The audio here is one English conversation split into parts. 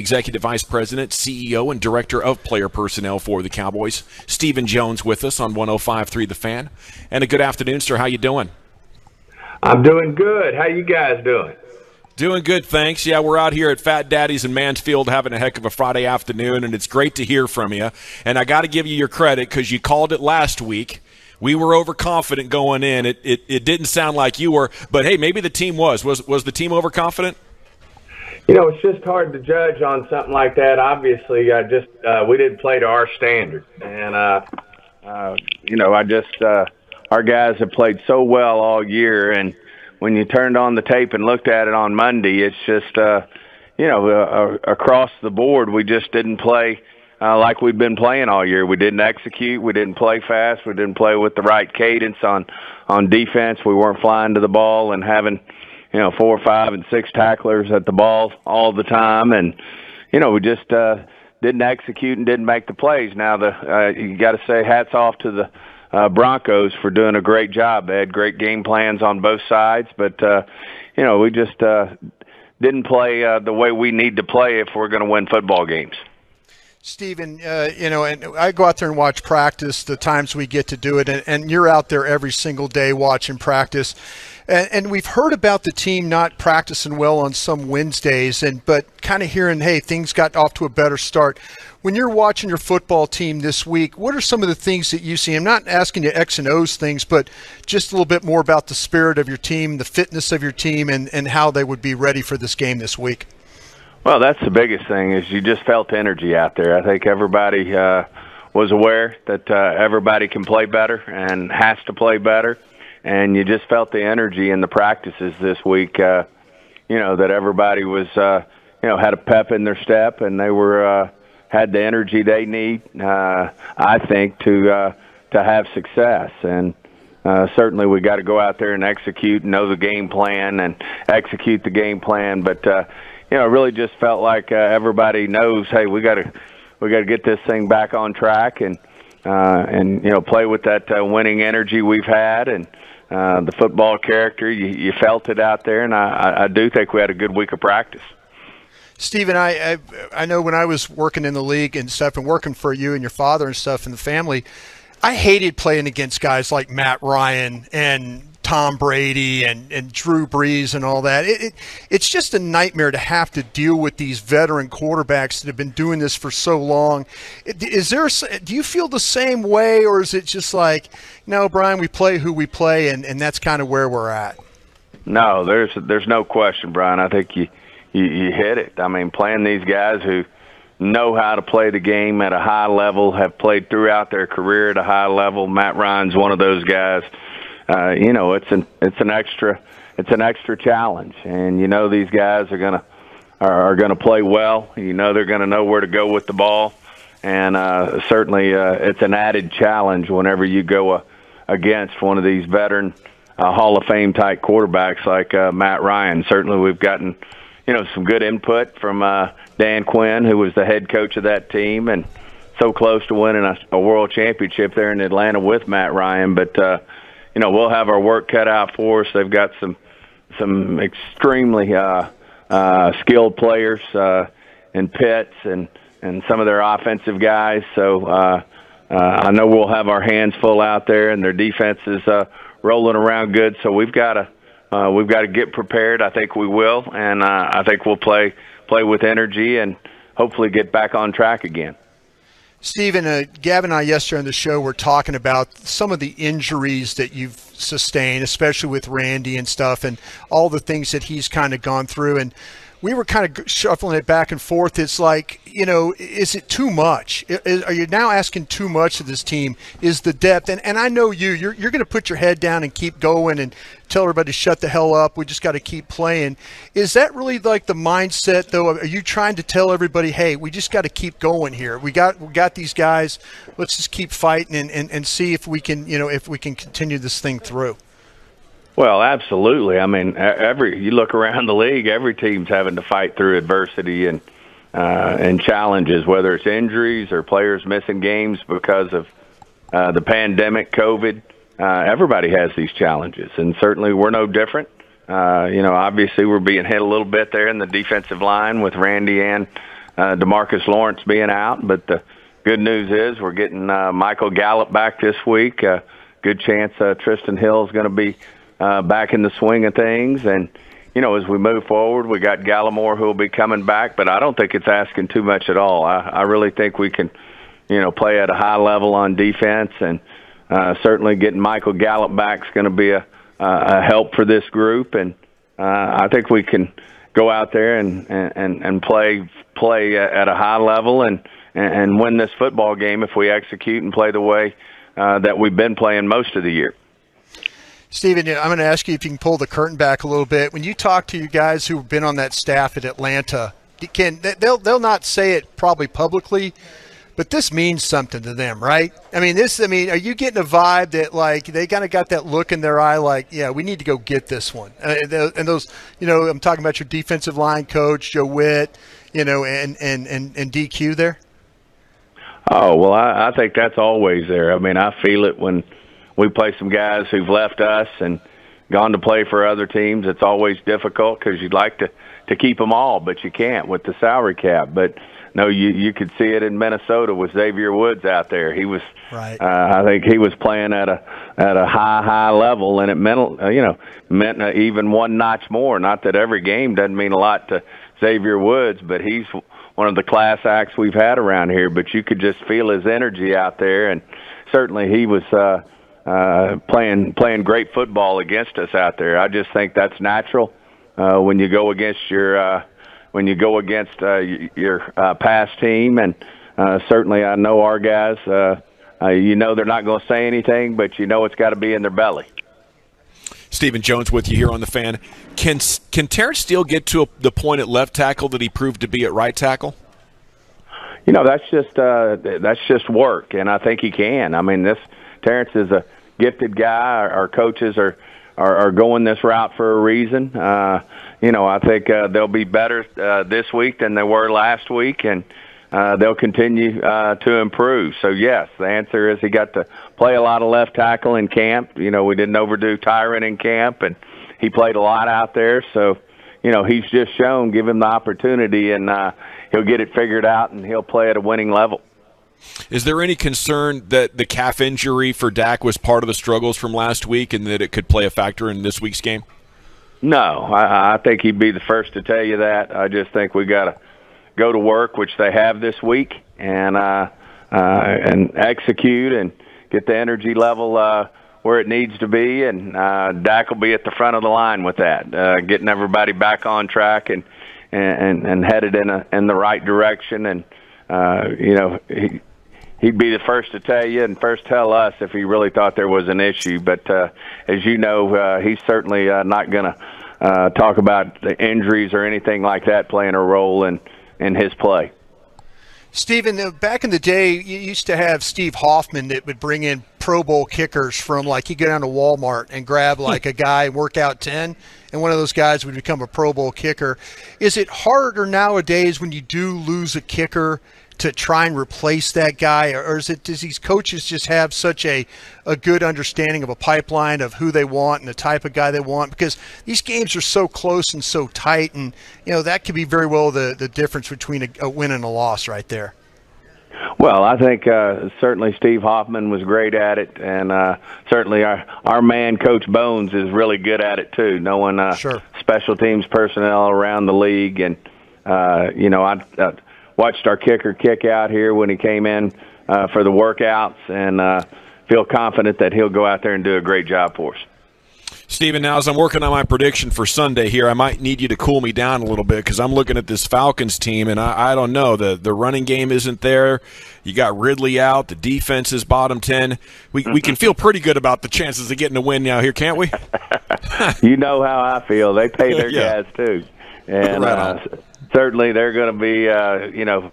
Executive Vice President, CEO, and Director of Player Personnel for the Cowboys. Stephen Jones with us on 105.3 The Fan. And a good afternoon, sir. How you doing? I'm doing good. How you guys doing? Doing good, thanks. Yeah, we're out here at Fat Daddy's in Mansfield having a heck of a Friday afternoon, and it's great to hear from you. And I got to give you your credit because you called it last week. We were overconfident going in. It, it it didn't sound like you were, but hey, maybe the team was. Was was the team overconfident? You know, it's just hard to judge on something like that. Obviously, I just uh, we didn't play to our standard, and uh, uh, you know, I just uh, our guys have played so well all year, and when you turned on the tape and looked at it on Monday, it's just uh, you know uh, across the board we just didn't play. Uh, like we've been playing all year. We didn't execute. We didn't play fast. We didn't play with the right cadence on on defense. We weren't flying to the ball and having you know, four, five, and six tacklers at the ball all the time, and you know, we just uh, didn't execute and didn't make the plays. Now, the uh, you got to say hats off to the uh, Broncos for doing a great job. They had great game plans on both sides, but uh, you know, we just uh, didn't play uh, the way we need to play if we're going to win football games. Stephen, uh, you know, and I go out there and watch practice the times we get to do it, and, and you're out there every single day watching practice. And, and, we've heard about the team not practicing well on some Wednesdays, and but kind of hearing, hey, things got off to a better start. When you're watching your football team this week, what are some of the things that you see? I'm not asking you X and O's things, but just a little bit more about the spirit of your team, the fitness of your team, and, and how they would be ready for this game this week. Well, that's the biggest thing is you just felt energy out there. I think everybody uh, was aware that uh, everybody can play better and has to play better, and you just felt the energy in the practices this week. Uh, you know that everybody was, uh, you know, had a pep in their step, and they were uh, had the energy they need. Uh, I think to uh, to have success and. Uh, certainly, we got to go out there and execute, know the game plan, and execute the game plan. But uh, you know, it really just felt like uh, everybody knows, hey, we got to we got to get this thing back on track and uh, and you know play with that uh, winning energy we've had and uh, the football character. You, you felt it out there, and I, I do think we had a good week of practice. Stephen, I, I I know when I was working in the league and stuff, and working for you and your father and stuff and the family, I hated playing against guys like Matt Ryan and Tom Brady and, and Drew Brees and all that. It, it, it's just a nightmare to have to deal with these veteran quarterbacks that have been doing this for so long. Is there? Do you feel the same way, or is it just like, no, Brian, we play who we play, and, and that's kind of where we're at? No, there's there's no question, Brian. I think you, you you hit it. I mean, playing these guys who know how to play the game at a high level, have played throughout their career at a high level. Matt Ryan's one of those guys uh, you know, it's an it's an extra it's an extra challenge, and you know these guys are gonna are, are gonna play well. You know they're gonna know where to go with the ball, and uh, certainly uh, it's an added challenge whenever you go uh, against one of these veteran uh, Hall of Fame type quarterbacks like uh, Matt Ryan. Certainly, we've gotten you know some good input from uh, Dan Quinn, who was the head coach of that team, and so close to winning a, a world championship there in Atlanta with Matt Ryan, but. Uh, you know, we'll have our work cut out for us. They've got some some extremely uh, uh, skilled players uh, in Pitts and and some of their offensive guys. So uh, uh, I know we'll have our hands full out there, and their defense is uh, rolling around good. So we've got to uh, we've got to get prepared. I think we will, and uh, I think we'll play play with energy and hopefully get back on track again. Stephen, uh, Gavin and I yesterday on the show were talking about some of the injuries that you've sustained, especially with Randy and stuff, and all the things that he's kind of gone through. And we were kind of shuffling it back and forth. It's like, you know, is it too much? Are you now asking too much of this team? Is the depth? And, and I know you, you're, you're going to put your head down and keep going and tell everybody to shut the hell up. We just got to keep playing. Is that really like the mindset, though? Are you trying to tell everybody, hey, we just got to keep going here? We got we got these guys. Let's just keep fighting and, and, and see if we can, you know, if we can continue this thing through. Well, absolutely. I mean, every you look around the league, every team's having to fight through adversity and uh, and challenges, whether it's injuries or players missing games because of uh, the pandemic, COVID. Uh, everybody has these challenges, and certainly we're no different. Uh, you know, obviously we're being hit a little bit there in the defensive line with Randy and uh, DeMarcus Lawrence being out. But the good news is we're getting uh, Michael Gallup back this week. Uh, good chance uh, Trysten Hill is going to be uh, back in the swing of things. And, you know, as we move forward, we got Gallimore who will be coming back, but I don't think it's asking too much at all. I, I really think we can, you know, play at a high level on defense. And uh, certainly getting Michael Gallup back is going to be a, a help for this group. And uh, I think we can go out there and, and, and play play at a high level and, and win this football game if we execute and play the way uh, that we've been playing most of the year. Stephen, I'm going to ask you if you can pull the curtain back a little bit. When you talk to you guys who've been on that staff at Atlanta, can they'll they'll not say it probably publicly, but this means something to them, right? I mean, this. I mean, are you getting a vibe that like they kind of got that look in their eye, like, yeah, we need to go get this one? Uh, and those, you know, I'm talking about your defensive line coach, Joe Whitt, you know, and and and, and DQ there. Oh well, I, I think that's always there. I mean, I feel it when we play some guys who've left us and gone to play for other teams. It's always difficult because you'd like to to keep them all, but you can't with the salary cap. But no, you you could see it in Minnesota with Xavier Woods out there. He was, right. uh, I think he was playing at a at a high high level, and it meant uh, you know meant uh, even one notch more. Not that every game doesn't mean a lot to Xavier Woods, but he's one of the class acts we've had around here. But you could just feel his energy out there, and certainly he was uh, uh, playing playing great football against us out there. I just think that's natural uh, when you go against your uh, when you go against uh, your uh, past team, and uh, certainly I know our guys. Uh, uh, you know they're not going to say anything, but you know it's got to be in their belly. Stephen Jones with you here on the fan. Can can Terence Steele get to a, the point at left tackle that he proved to be at right tackle? You know that's just uh, that's just work, and I think he can. I mean, this Terence is a gifted guy. Our, our coaches are, are are going this route for a reason. Uh, you know, I think uh, they'll be better uh, this week than they were last week, and uh, they'll continue uh, to improve. So yes, the answer is he got to play a lot of left tackle in camp. You know, we didn't overdo Tyron in camp, and he played a lot out there. So, you know, he's just shown give him the opportunity, and uh, he'll get it figured out, and he'll play at a winning level. Is there any concern that the calf injury for Dak was part of the struggles from last week, and that it could play a factor in this week's game? No, I, I think he'd be the first to tell you that. I just think we got to go to work, which they have this week, and uh, uh, and execute and get the energy level uh, where it needs to be. And uh, Dak will be at the front of the line with that, uh, getting everybody back on track and and and headed in a in the right direction. And uh, you know, he, he'd be the first to tell you and first tell us if he really thought there was an issue. But uh, as you know, uh, he's certainly uh, not going to uh, talk about the injuries or anything like that playing a role in in his play. Stephen, back in the day, you used to have Steve Hoffman that would bring in Pro Bowl kickers from like he'd go down to Walmart and grab hmm. like a guy and work out 10, and one of those guys would become a Pro Bowl kicker. Is it harder nowadays when you do lose a kicker to try and replace that guy, or is it does these coaches just have such a a good understanding of a pipeline of who they want and the type of guy they want? Because these games are so close and so tight, and you know that could be very well the the difference between a, a win and a loss right there. Well, I think uh, certainly Steve Hoffman was great at it, and uh, certainly our our man Coach Bones is really good at it too, knowing uh, sure. special teams personnel around the league, and uh, you know I. Uh, watched our kicker kick out here when he came in uh, for the workouts, and uh, feel confident that he'll go out there and do a great job for us. Stephen, now as I'm working on my prediction for Sunday here, I might need you to cool me down a little bit because I'm looking at this Falcons team, and I, I, don't know the the running game isn't there. You got Ridley out. The defense is bottom ten. We we can feel pretty good about the chances of getting a win now here, can't we? you know how I feel. They pay their yeah. guys too, and right uh, certainly they're going to be, uh, you know,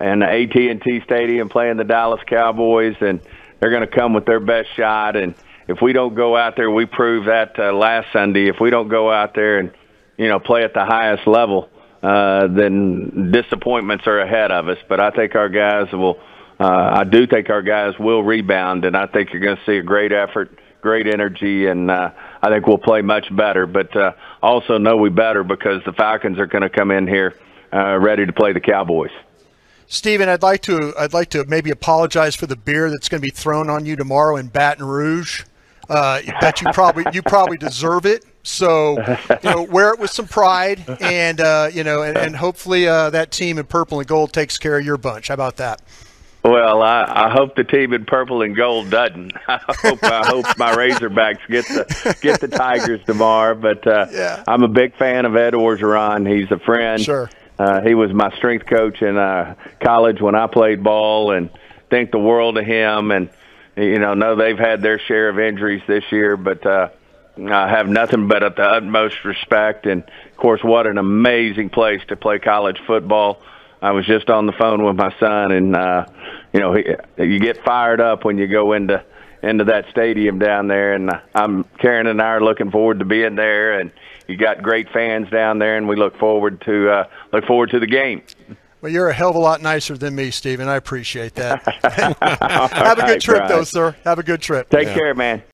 in the AT&T Stadium playing the Dallas Cowboys, and they're going to come with their best shot. And if we don't go out there, we proved that uh, last Sunday. If we don't go out there and, you know, play at the highest level, uh, then disappointments are ahead of us. But I think our guys will. Uh, I do think our guys will rebound, and I think you're going to see a great effort, great energy, and uh, I think we'll play much better. But uh, also know we better because the Falcons are going to come in here uh, ready to play the Cowboys. Stephen, I'd like to I'd like to maybe apologize for the beer that's going to be thrown on you tomorrow in Baton Rouge. Uh, that you probably you probably deserve it. So you know, wear it with some pride, and uh, you know, and, and hopefully uh, that team in purple and gold takes care of your bunch. How about that? Well, I, I hope the team in purple and gold doesn't. I hope I hope my Razorbacks get the get the Tigers tomorrow. But uh, yeah. I'm a big fan of Ed Orgeron. He's a friend. Sure. Uh, he was my strength coach in uh, college when I played ball, and think the world of him. And you know, know they've had their share of injuries this year, but uh, I have nothing but the utmost respect. And of course, what an amazing place to play college football. I was just on the phone with my son, and uh, you know, he, you get fired up when you go into into that stadium down there. And I'm Karen and I are looking forward to being there, and you got great fans down there, and we look forward to uh, look forward to the game. Well, you're a hell of a lot nicer than me, Stephen. I appreciate that. Have a good right, trip, Brian. though, sir. Have a good trip. Take care, man.